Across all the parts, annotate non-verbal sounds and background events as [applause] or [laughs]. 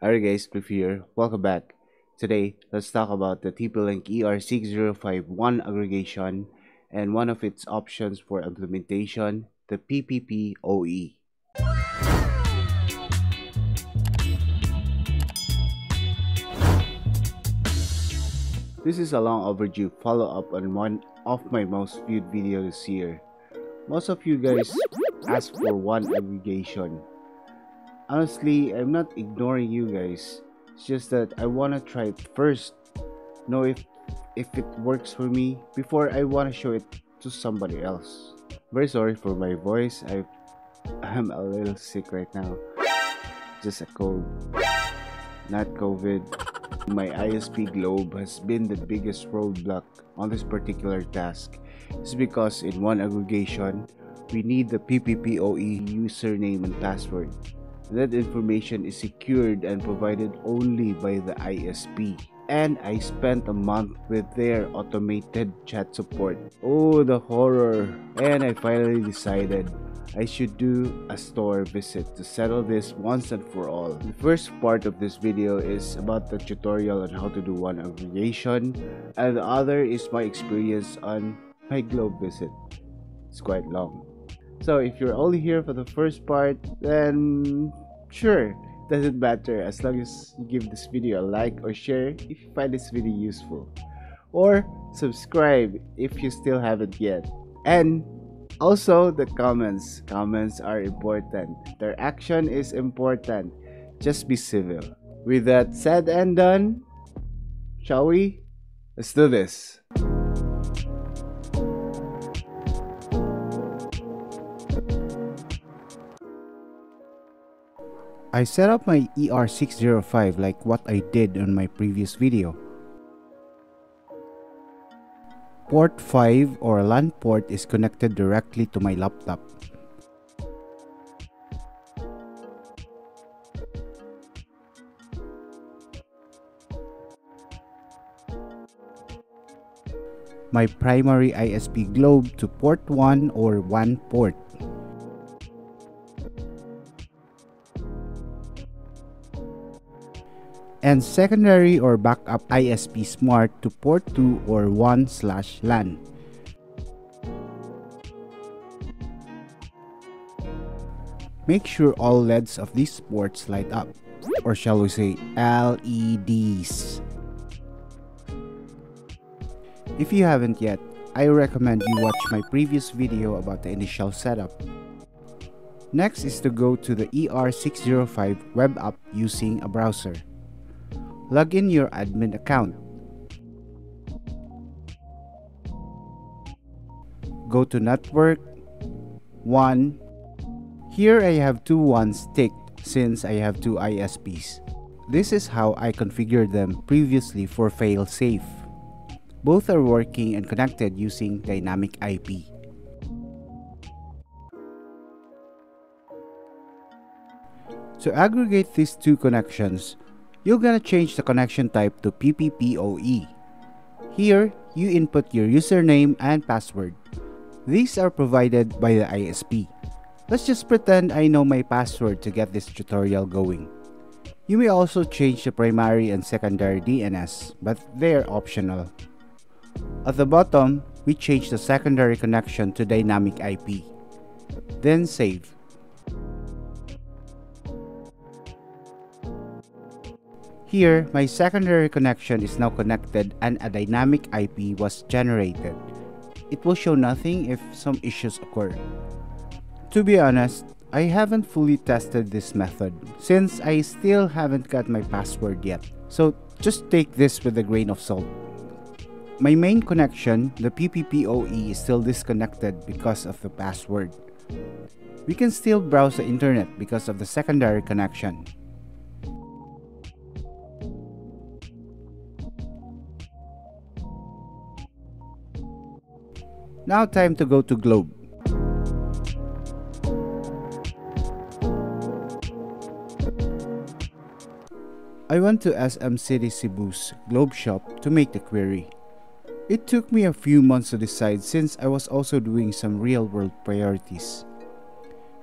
Alright guys, Cliff here. Welcome back. Today, let's talk about the TP-Link ER605 WAN aggregation and one of its options for implementation, the PPPoE. This is a long overdue follow-up on one of my most viewed videos this year. Most of you guys asked for WAN aggregation honestly i'm not ignoring you guys. It's just that i want to try it first. Know if if it works for me before i want to show it to somebody else. Very sorry for my voice. I i'm a little sick right now. Just a cold. Not covid. My isp globe has been the biggest roadblock on this particular task. It's because in WAN aggregation we need the pppoe username and password that information is secured and provided only by the ISP. And I spent a month with their automated chat support. Oh, the horror! And I finally decided I should do a store visit to settle this once and for all. The first part of this video is about the tutorial on how to do WAN aggregation and the other is my experience on my globe visit. It's quite long. So if you're only here for the first part, then sure, doesn't matter as long as you give this video a like or share if you find this video useful. Or subscribe if you still haven't yet. And also the comments. Comments are important. Their action is important. Just be civil. With that said and done, shall we? Let's do this. I set up my ER605 like what I did on my previous video. Port 5 or LAN port is connected directly to my laptop. My primary ISP globe to port 1 or WAN port. And secondary or backup ISP Smart to port 2 or WAN slash LAN. Make sure all LEDs of these ports light up, or shall we say LEDs. If you haven't yet, I recommend you watch my previous video about the initial setup. Next is to go to the ER605 web app using a browser log in your admin account. Go to network, WAN. Here I have two WANs ticked since I have two ISPs. This is how I configured them previously for fail-safe. Both are working and connected using dynamic IP. To aggregate these two connections, you're gonna change the connection type to PPPoE. Here, you input your username and password. These are provided by the ISP. Let's just pretend I know my password to get this tutorial going. You may also change the primary and secondary DNS, but they're optional. At the bottom, we change the secondary connection to dynamic IP. Then save. Here, my secondary connection is now connected and a dynamic IP was generated. It will show nothing if some issues occur. To be honest, I haven't fully tested this method since I still haven't got my password yet. So just take this with a grain of salt. My main connection, the PPPoE is still disconnected because of the password. We can still browse the internet because of the secondary connection. Now time to go to globe. I went to SM City Cebu's Globe shop to make the query. It took me a few months to decide since I was also doing some real world priorities.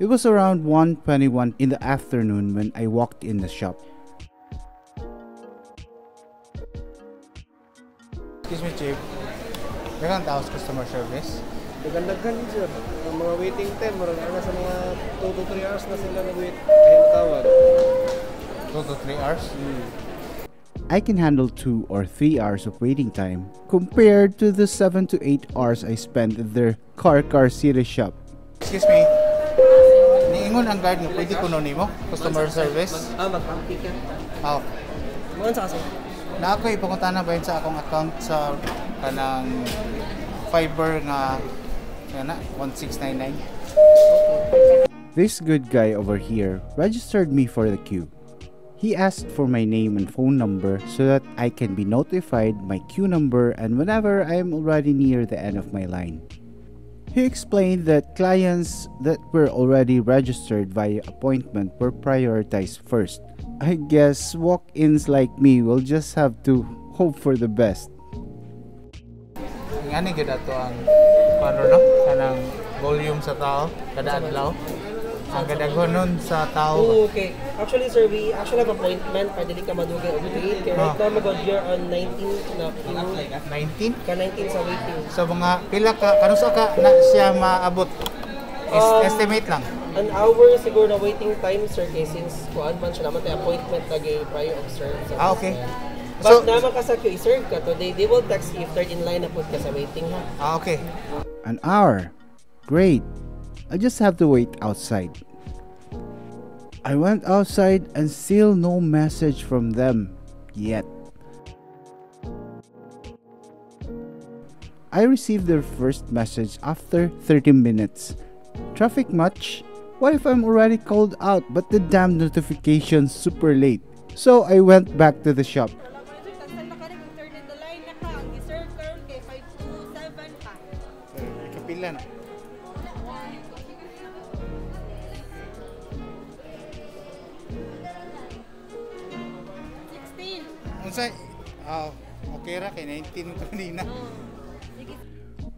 It was around 1.21 in the afternoon when I walked in the shop. Excuse me, Chief. Dagang taos customer service. Nagandaghan din sir. Ang mga waiting time, marang ana sa mga 2 to 3 hours na sila nag-wait. Kaya tawag. 2 to 3 hours. I can handle 2 or 3 hours of waiting time compared to the 7 to 8 hours I spent at their Carcar city shop. Excuse me. Niingon ang guard nga pwede kuno nimo customer service. Ah, mag-ticket. Oh. Mga sa kasi. Na ako ipangutana ba yun sa akong account sa kanang fiber nga kana 1699. This good guy over here registered me for the queue. He asked for my name and phone number so that I can be notified my queue number and whenever I am already near the end of my line. He explained that clients that were already registered via appointment were prioritized first. I guess walk-ins like me will just have to hope for the best. Ngani gid ato ang paano no kanang volume sa tao kada adlaw. Ang kadaghan nun sa tao. Oh, okay. Actually, sir, we actually have appointment. Pwede din ka madugay o wait. Kaya right Ah. now, mag here on 19 na queue. 19 Ka 19 sa waiting. sa mga pila ka kanusa ka na siya maabot. Is, Um, estimate lang. An hour siguro na waiting time, sir, kay since kuan man siya naman tayo appointment lagi prior observe. Ah, okay. But So- naman ka sa queue, serve ka to. They, they will text you if third in line na put ka sa waiting ha. Ah, okay. An hour. Great. I just have to wait outside. I went outside and still no message from them yet. I received their first message after 30 minutes. Traffic much? What if I'm already called out but the damn notification's super late? So I went back to the shop. Kapila na. Okay ra kay 19 kanina.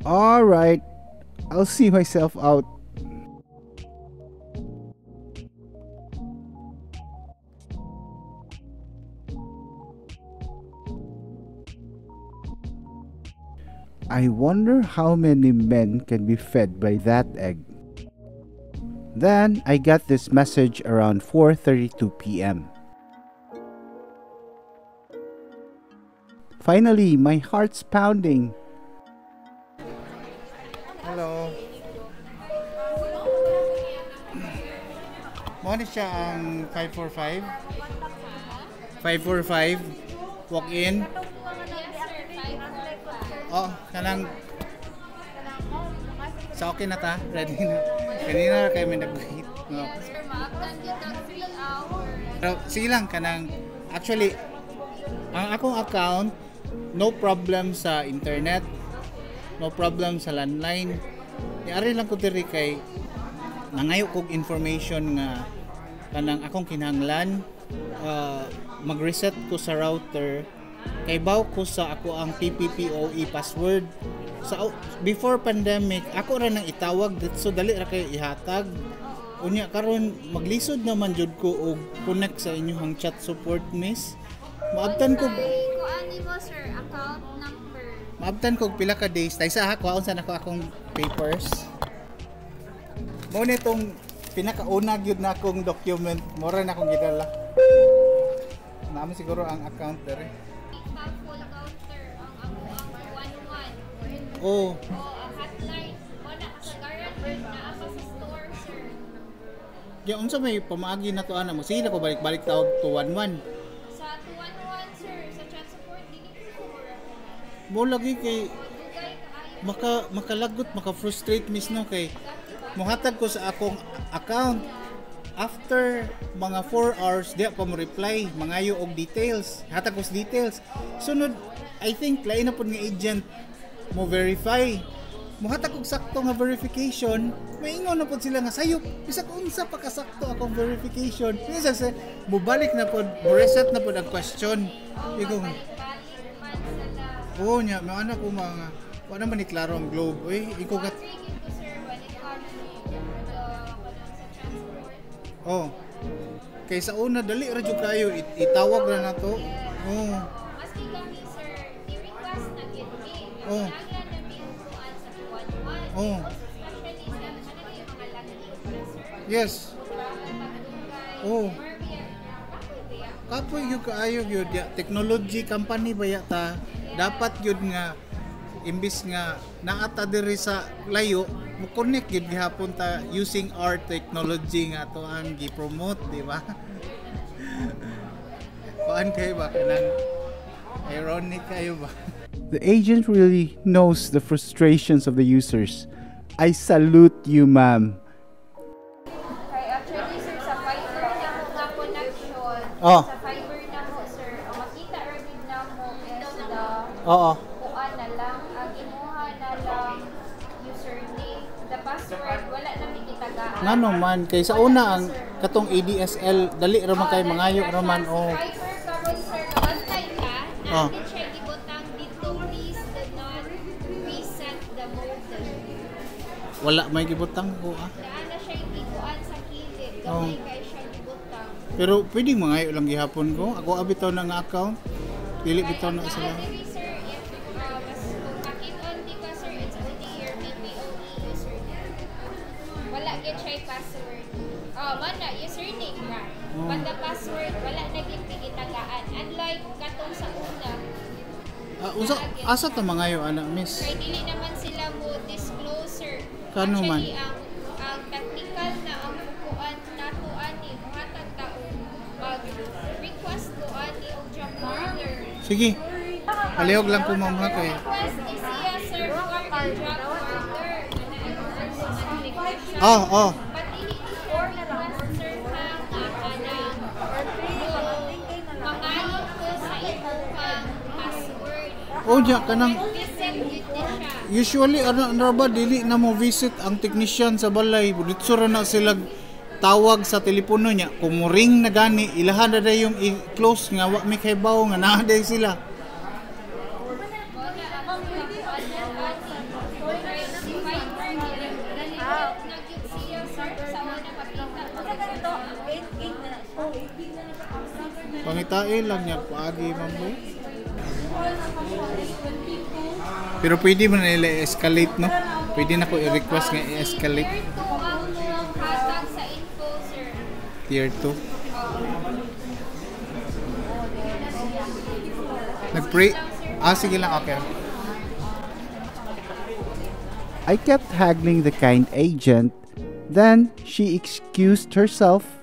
Alright, I'll see myself out. I wonder how many men can be fed by that egg. Then I got this message around 4:32 p.m. Finally, my heart's pounding. Hello. Mo siya ang 545. 545 walk in. Oh, kanang sa okay na ta. Ready na. Kanina ra kayo may nag-wait. No. Pero sige lang kanang actually ang akong account no problem sa internet no problem sa landline Yari lang ko diri kay nangayo kog information nga kanang akong kinahanglan uh, mag-reset ko sa router kay ko sa ako ang PPPoE password sa before pandemic ako ra nang itawag so dali ra kay ihatag unya karon maglisod naman jud ko og connect sa inyong chat support miss maabtan ko Kuan mo sir, account number. Maabtan kog pila ka days. Tay sa ako unsa na ko akong papers. Mo ni tong pinakauna gyud na akong document, mora na akong gidala. Naman siguro ang account dere. Back sa store sir. ya unsa may pamaagi na to ana mo. Sige na ko balik-balik tawag to 11. Sa 211 sir, sa chat support dili ko. Mo lagi kay kaayo. maka makalagot, maka frustrate miss no kay muhatag ko sa akong account after mga 4 hours di pa mo reply mangayo og details hatag ko sa details sunod I think lain na pud nga agent mo verify muhatag og sakto nga verification maingon na pud sila nga sayop bisag unsa pa kasakto akong verification bisa sa mubalik na mo reset na pud ang question sila. Oo nya, may anak ko mga wala man ni klaro ang globe. Uy, ikaw gat. Oh. Kay sa una dali ra jud kayo it- itawag ra na to. Oh. Na sir. Yes. Oh. Kapoy yung kaayo yun. Technology company ba yata? Dapat yun nga imbis nga naata diri sa layo mo connect yun gihapon ta using our technology nga to ang gi-promote di ba [laughs] kuan kayo ba kanang ironic kayo ba The agent really knows the frustrations of the users. I salute you, ma'am. Kay actually sir, sa fiber na mo nga connection, Oh. sa fiber na mo sir, ang makita rin na mo is the oo kuan na lang, ang imuha na lang username, the password, wala na may kitagaan. ngano man kay sa una ang katong ADSL dali ra man kay mangayo ra man oh Fiber karon sir, kabantay ka, Oh. natin siya wala may gibutang ko ah. Ana siya gikuan sa kilid, oh. gamay oh. kay siya gibutang. Pero pwede mga lang gihapon ko. Ako ah, abitaw na nga account. Dili bitaw na sila. Ah, ah, try password. Oh, mana username ra. Oh. But the password wala na gid gitagaan. Unlike katong sa una. Uh, asa ta mga yo ana miss? Kay dili naman kanuman. Actually, ang, technical na ang bukuan nato ani muhatag ta og mag request ko ani og job order. Sige. Palihog lang ko mga kay. Request ni siya sir for a job order. Oh, oh. Oh, diyan ka nang usually ano na ba dili na mo visit ang technician sa balay. Ditsura na sila tawag sa telepono niya. Kung ring na gani ilahan na yung i-close nga wa mi kay nga naa sila. Pangitae lang niya paagi mambo pero pwede mo na nila escalate no pwede na ko i-request nga i-escalate Tier 2 ang mong hatag sa info, sir. tier 2 nag-pray ah sige lang okay I kept haggling the kind agent. Then she excused herself.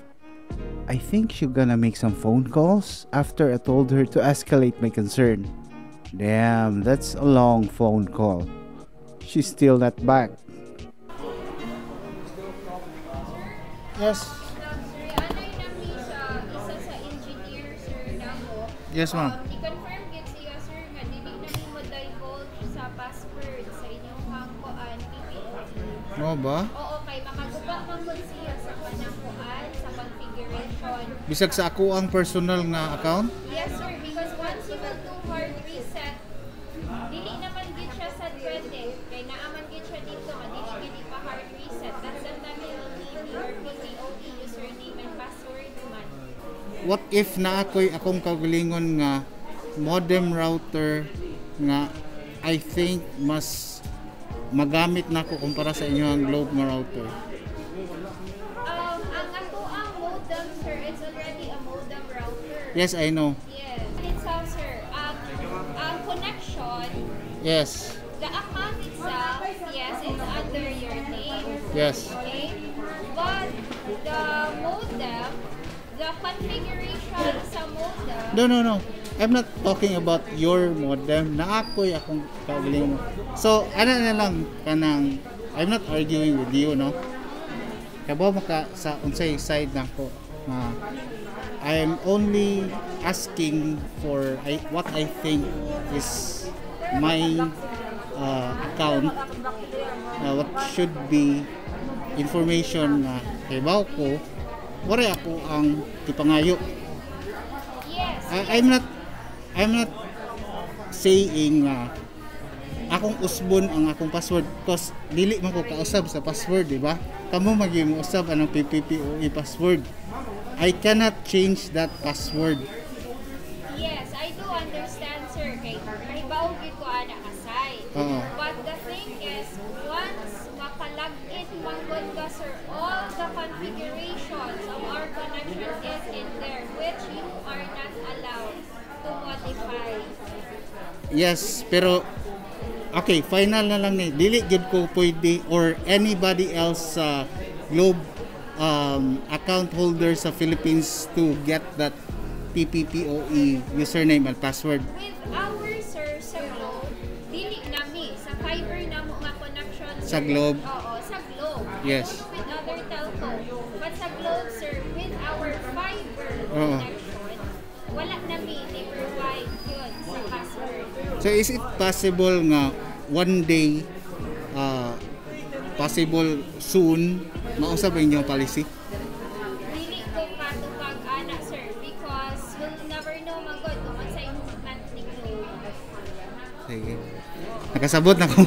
I think she's gonna make some phone calls after I told her to escalate my concern. Damn, that's a long phone call. She's still not back. yes Sir, anay namin sa isa sa engineer, sir, namo. yes ma'am Um, i-confirm gid siya, sir, nga dili namin mo divulge sa password sa inyong hangkoan PPOE. no ba Oo, kay makagubak man po siya bisag sa ako ang personal nga account Yes, sir, because once you will do hard reset, dili naman gid siya sa threaded. Kay naaman gid siya dito, dili gid pa hard reset. That's the time you will need your PPOE username and password man. what if na ako'y akong kagalingon nga modem router nga I think mas magamit na ko kumpara sa inyo ang globe nga router yes I know. Yes. Itself, sir, ang, ang connection, yes. The account itself, yes, it's under your name. yes. Okay? But the modem, the configuration sa modem, no no no. I'm not talking about your modem. Na ako'y akong kagalingon so ano na lang kanang I'm not arguing with you no? Kabaw maka sa unsay side nako na I'm only asking for I, what I think is my uh, account. Uh, what should be information na kabaw ko wala ako ang ipangayo yes, I, I'm not I'm not saying nga akong usbon ang akong password because dili man ko kausab sa password di ba? Kamo magi mo usab anong PPPoE password I cannot change that password yes, I do understand, sir, kay mahibaw gid ko ana kasay. Oo. But the thing is, once makalagin manggod ka sir, all the configurations of our connection is in there, which you are not allowed to modify. Yes, pero okay, final na lang ni. Dili gid ko pwede or anybody else sa Globe um, account holder sa Philippines to get that PPPoE username and password. With our sir sa Globe, dili nami sa fiber na mo nga connection. Sa Globe? Oo, sa Globe. Yes. Know with other telco. But sa Globe sir, with our fiber Oo. connection, wala nami ni provide yun sa password. So is it possible nga one day uh, possible soon mausap ang inyong policy? Dili ko katupag ana sir because we'll never know magod kung ano sa ni Globe. Sige. Nakasabot na ko.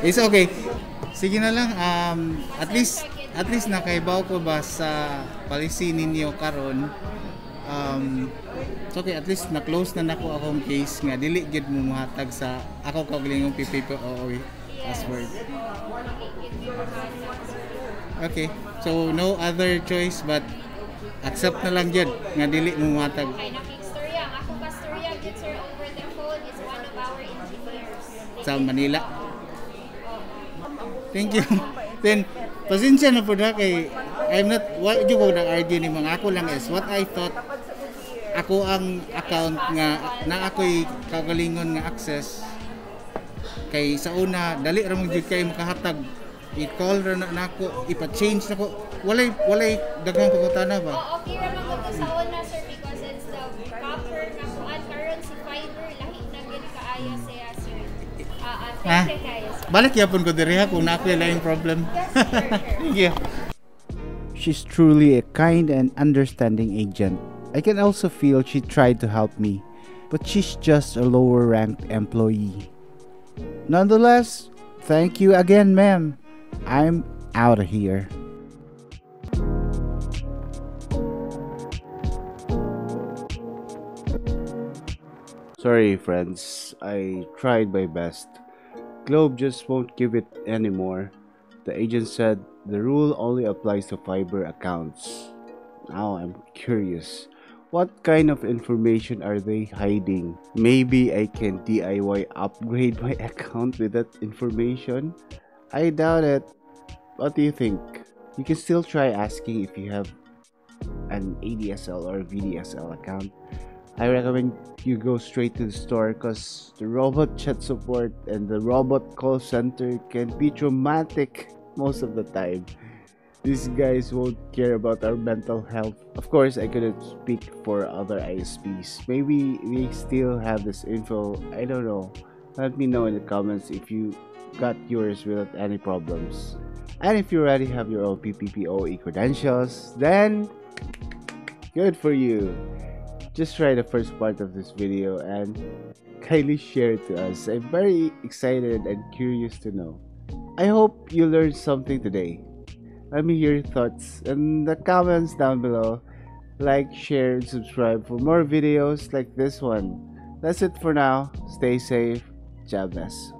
It's okay. Sige na lang um at least at least nakaibaw ko ba sa policy ninyo karon um it's okay at least na close na nako akong case nga dili gid mo mahatag sa ako password. Okay, give me your contact, sir. Okay. So no other choice but accept na lang jud nga dili mo mahatag Kay nakik-storya. Ang ako ka-storya gid sir over the phone is one of our engineers. sa Manila. Thank you. [laughs] Then, pasensya na po na kay I'm not, what you ko nag-argue ni mga ako lang is what I thought ako ang account nga na ako'y kagalingon nga access kay sa una dali ra mo jud kay makahatag i-call ra na nako ipa-change nako walay walay daghang pangutana ba Oh, okay ra man ko sa una sir because it's the copper na kuan karon si fiber lahi na gid kaayo siya sir. Ah, uh, Ha? thank you kayo balik yapon ko diri ha kung na laing problem [laughs] thank you She's truly a kind and understanding agent. I can also feel she tried to help me, but she's just a lower ranked employee. Nonetheless, thank you again, ma'am. I'm out of here. Sorry, friends. I tried my best. Globe just won't give it anymore. The agent said the rule only applies to fiber accounts. Now I'm curious. What kind of information are they hiding? Maybe I can DIY upgrade my [laughs] account with that information? I doubt it. What do you think? You can still try asking if you have an ADSL or VDSL account. I recommend you go straight to the store because the robot chat support and the robot call center can be traumatic most of the time. These guys won't care about our mental health. Of course, I couldn't speak for other ISPs. Maybe they still have this info. I don't know. Let me know in the comments if you got yours without any problems. And if you already have your own PPPoE credentials, then good for you. Just try the first part of this video and kindly share it to us. I'm very excited and curious to know. I hope you learned something today. Let me hear your thoughts in the comments down below. Like, share, and subscribe for more videos like this one. That's it for now. Stay safe. Bless.